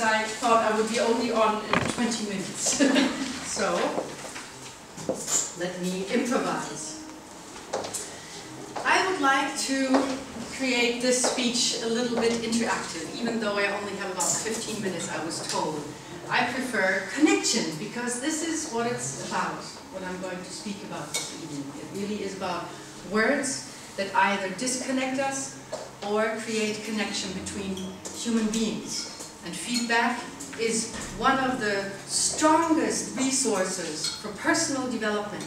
because I thought I would be only on in 20 minutes. so, let me improvise. I would like to create this speech a little bit interactive, even though I only have about 15 minutes, I was told. I prefer connection, because this is what it's about, what I'm going to speak about this evening. It really is about words that either disconnect us or create connection between human beings. And feedback is one of the strongest resources for personal development,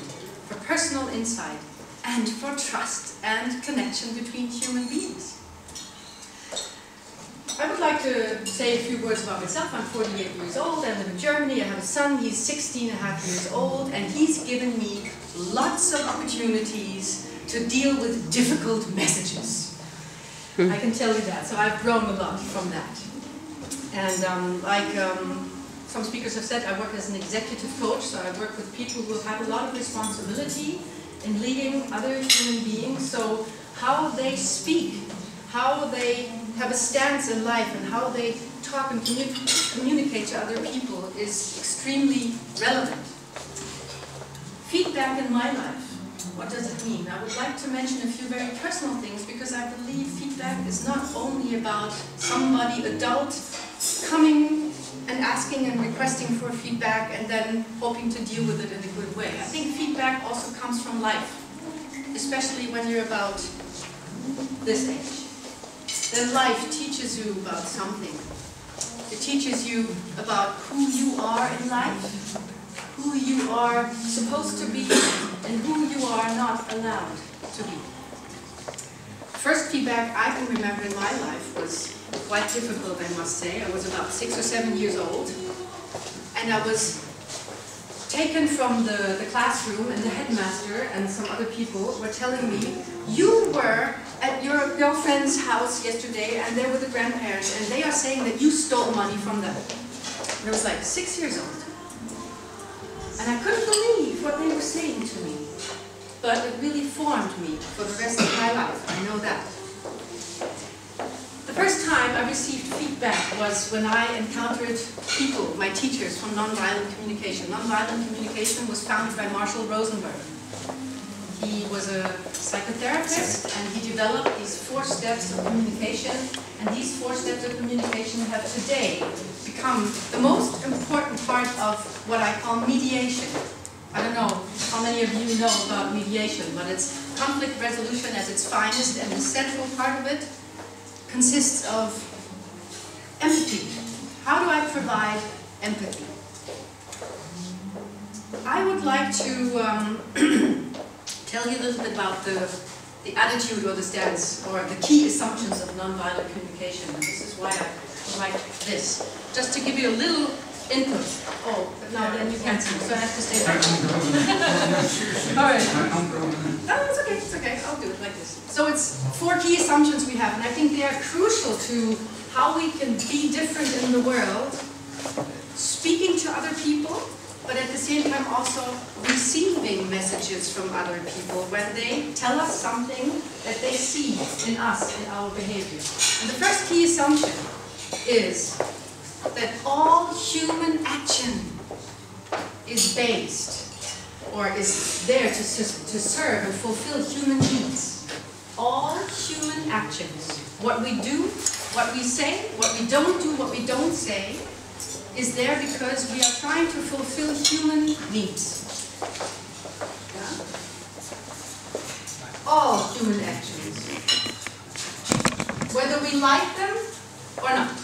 for personal insight, and for trust and connection between human beings. I would like to say a few words about myself. I'm 48 years old, I live in Germany, I have a son, he's 16 and a half years old, and he's given me lots of opportunities to deal with difficult messages. Hmm. I can tell you that, so I've grown a lot from that. And um, like um, some speakers have said, I work as an executive coach, so I work with people who have a lot of responsibility in leading other human beings. So how they speak, how they have a stance in life, and how they talk and commu communicate to other people is extremely relevant. Feedback in my life. What does it mean? I would like to mention a few very personal things because I believe feedback is not only about somebody adult coming and asking and requesting for feedback and then hoping to deal with it in a good way. I think feedback also comes from life, especially when you're about this age. Then life teaches you about something. It teaches you about who you are in life, who you are supposed to be, and who you are not allowed to be. First feedback I can remember in my life was quite difficult, I must say. I was about six or seven years old, and I was taken from the, the classroom, and the headmaster and some other people were telling me, you were at your girlfriend's house yesterday, and there were the grandparents, and they are saying that you stole money from them. And I was like six years old. And I couldn't believe what they were saying to me. But it really formed me for the rest of my life, I know that. The first time I received feedback was when I encountered people, my teachers from nonviolent communication. Nonviolent communication was founded by Marshall Rosenberg. He was a psychotherapist and he developed these four steps of communication and these four steps of communication have today become the most important part of what I call mediation. I don't know how many of you know about mediation, but it's conflict resolution at its finest and the central part of it consists of empathy. How do I provide empathy? I would like to um, tell you a little bit about the, the attitude or the stance or the key assumptions of nonviolent communication. This is why I like this. Just to give you a little input. Oh, but now then you can't see, so I have to stay back. All right. No, it's okay, it's okay. I'll do it like this. So it's four key assumptions we have, and I think they are crucial to how we can be different in the world, speaking to other people, but at the same time also receiving messages from other people when they tell us something that they see in us, in our behavior. And the first key assumption is that all human action is based or is there to, to serve and fulfill human needs. All human actions, what we do, what we say, what we don't do, what we don't say, is there because we are trying to fulfill human needs. Yeah? All human actions. Whether we like them or not.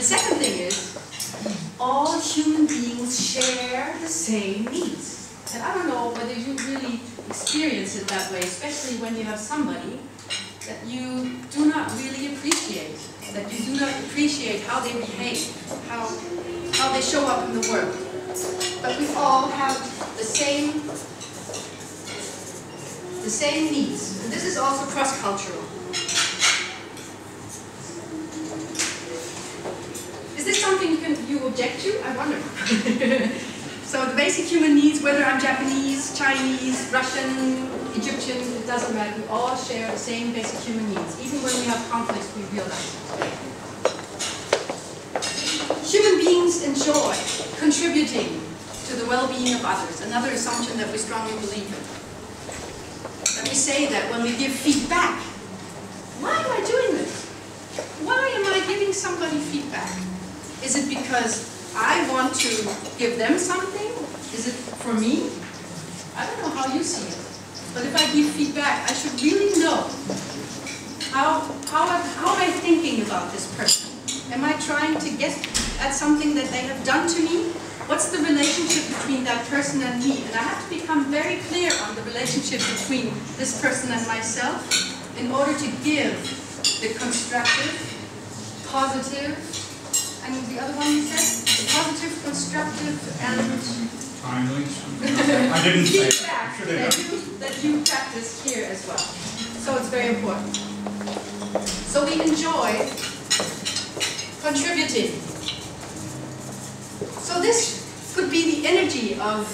The second thing is, all human beings share the same needs. And I don't know whether you really experience it that way, especially when you have somebody that you do not really appreciate, that you do not appreciate how they behave, how, how they show up in the world. But we all have the same, the same needs. And this is also cross-cultural. this something you, can, you object to? I wonder. so the basic human needs, whether I'm Japanese, Chinese, Russian, Egyptian, it doesn't matter. We all share the same basic human needs. Even when we have conflicts, we realize. Human beings enjoy contributing to the well-being of others, another assumption that we strongly believe in. Let me say that when we give feedback, why am I doing this? Why am I giving somebody feedback? Is it because I want to give them something? Is it for me? I don't know how you see it. But if I give feedback, I should really know how, how, how am I thinking about this person? Am I trying to get at something that they have done to me? What's the relationship between that person and me? And I have to become very clear on the relationship between this person and myself in order to give the constructive, positive, and the other one you said? The positive, constructive, and... Timely. I didn't say feedback that. That you, that you practice here as well. So it's very important. So we enjoy contributing. So this could be the energy of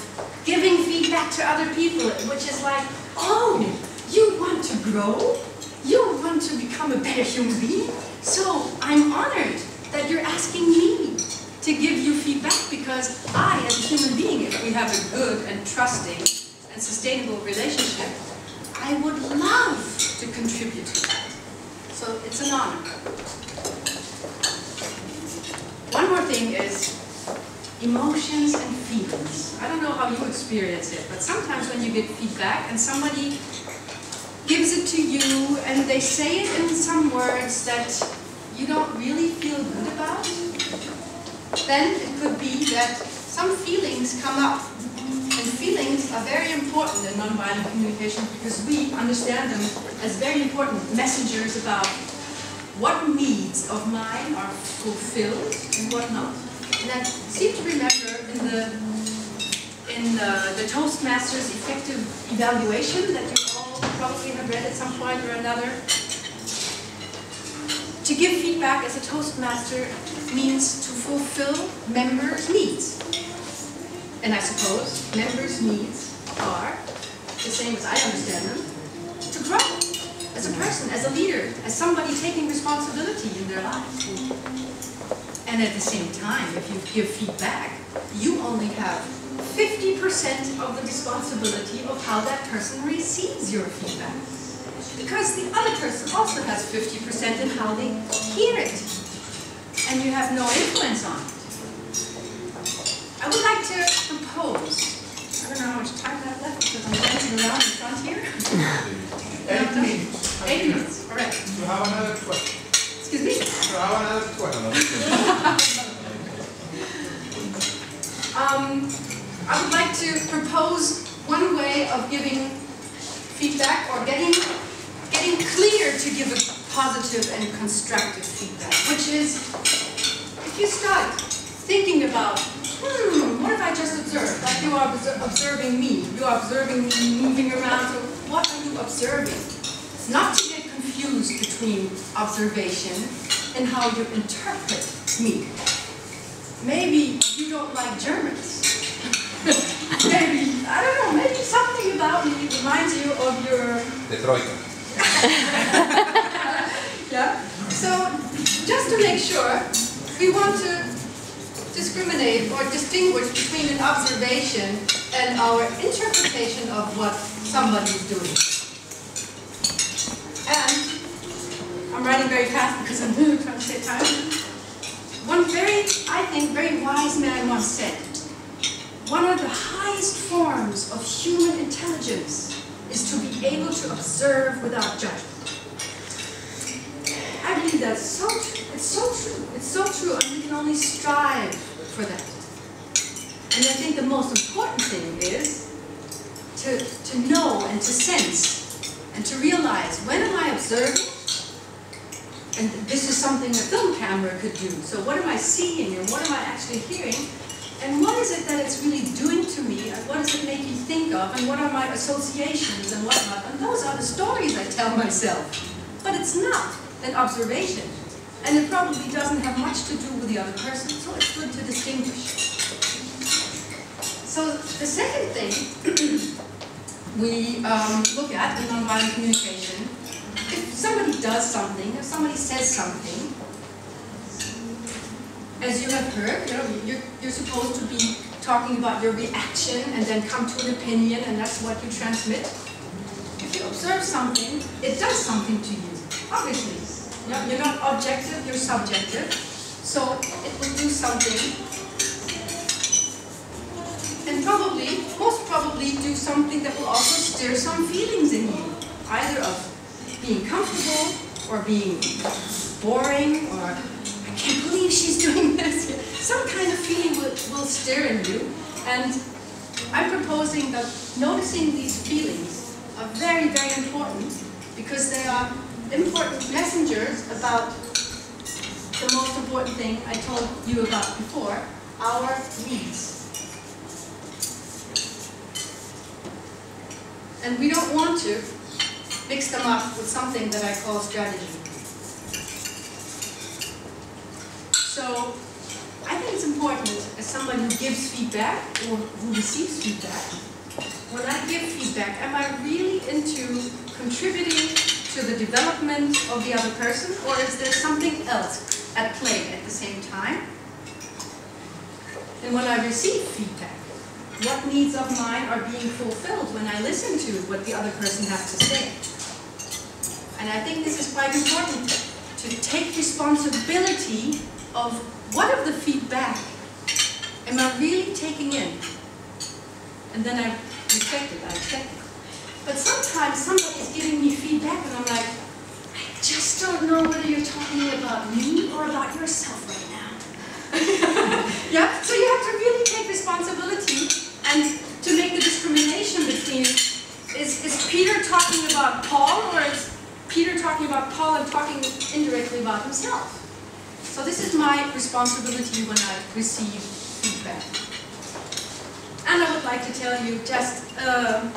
giving feedback to other people, which is like, oh, you want to grow? You want to become a better human being? So I'm honored that you're asking me to give you feedback because I, as a human being, if we have a good and trusting and sustainable relationship, I would love to contribute to that. So it's an honor. One more thing is emotions and feelings. I don't know how you experience it, but sometimes when you get feedback and somebody gives it to you and they say it in some words that you don't really feel good about, then it could be that some feelings come up. And feelings are very important in nonviolent communication because we understand them as very important messengers about what needs of mine are fulfilled and what not. And I seem to remember in the in the, the Toastmasters effective evaluation that you all probably have read at some point or another. To give feedback as a Toastmaster means to fulfill members' needs. And I suppose members' needs are, the same as I understand them, to grow as a person, as a leader, as somebody taking responsibility in their lives. And at the same time, if you give feedback, you only have 50% of the responsibility of how that person receives your feedback. Because the other person also has 50% in how they hear it. And you have no influence on it. I would like to propose, I don't know how much time I have left because I'm dancing around in front here. Eight minutes. Eight minutes, all right. You have another question. Excuse me? You have another question. um, I would like to propose one way of giving feedback or getting getting clear to give a positive and constructive feedback, which is if you start thinking about, hmm, what if I just observe? Like you are observing me, you are observing me moving around, so what are you observing? It's not to get confused between observation and how you interpret me. Maybe you don't like Germans. maybe, I don't know, maybe something about me reminds you of your... The Troika. yeah? So, just to make sure, we want to discriminate or distinguish between an observation and our interpretation of what somebody is doing. And I'm writing very fast because I'm trying to save time. One very, I think, very wise man once said, one of the highest forms of human intelligence is to be able to observe without judgment. I believe that's so true. It's so true. It's so true, and we can only strive for that. And I think the most important thing is to, to know and to sense and to realize when am I observing? And this is something a film camera could do. So what am I seeing and what am I actually hearing? And what is it that it's really doing to me? And what does it make me think of? And what are my associations and whatnot? And those are the stories I tell myself. But it's not an observation. And it probably doesn't have much to do with the other person, so it's good to distinguish. So the second thing we um, look at in nonviolent communication, if somebody does something, if somebody says something, as you have heard, you know, you're, you're supposed to be talking about your reaction and then come to an opinion, and that's what you transmit. If you observe something, it does something to you, obviously. You're not objective, you're subjective. So it will do something. And probably, most probably, do something that will also stir some feelings in you, either of being comfortable or being boring or she's doing this. Some kind of feeling will, will stir in you. And I'm proposing that noticing these feelings are very, very important because they are important messengers about the most important thing I told you about before, our needs. And we don't want to mix them up with something that I call strategy. So I think it's important as someone who gives feedback or who receives feedback, when I give feedback, am I really into contributing to the development of the other person or is there something else at play at the same time? And when I receive feedback, what needs of mine are being fulfilled when I listen to what the other person has to say? And I think this is quite important to take responsibility of what of the feedback am I really taking in? And then I reflect it, I accept it. But sometimes somebody is giving me feedback and I'm like, I just don't know whether you're talking about me or about yourself right now. yeah? So you have to really take responsibility and to make the discrimination between is, is Peter talking about Paul or is Peter talking about Paul and talking indirectly about himself? My responsibility when I receive feedback. And I would like to tell you just uh,